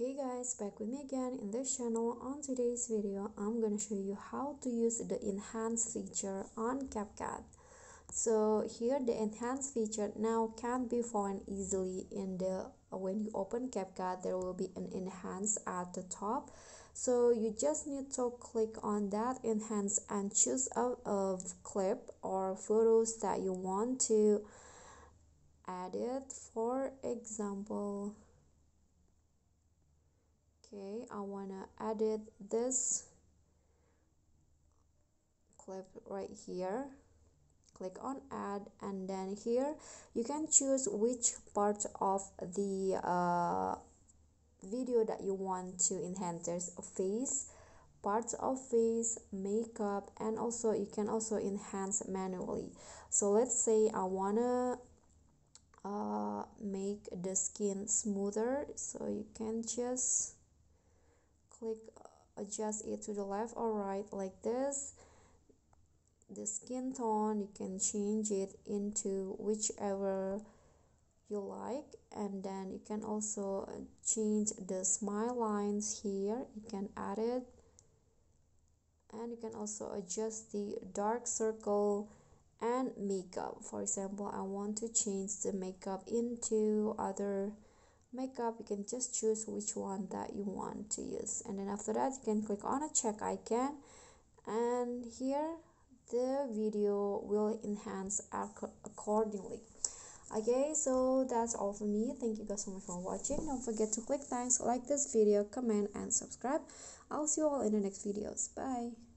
Hey guys, back with me again in this channel. On today's video, I'm gonna show you how to use the enhance feature on CapCut. So here the enhance feature now can be found easily in the when you open CapCut there will be an enhance at the top. So you just need to click on that enhance and choose a, a clip or photos that you want to edit. For example, okay I wanna edit this clip right here. Click on add and then here. You can choose which part of the uh, video that you want to enhance. There's face parts of face makeup and also you can also enhance manually. So let's say I wanna uh, make the skin smoother. So you can just click uh, adjust it to the left or right like this. The skin tone you can change it into whichever you like. And then you can also uh, change the smile lines here. You can add it. And you can also adjust the dark circle and makeup. For example i want to change the makeup into other makeup you can just choose which one that you want to use. And then after that you can click on a check icon. And here the video will enhance accordingly. Okay so that's all for me. Thank you guys so much for watching. Don't forget to click thanks like this video comment and subscribe. I'll see you all in the next videos. Bye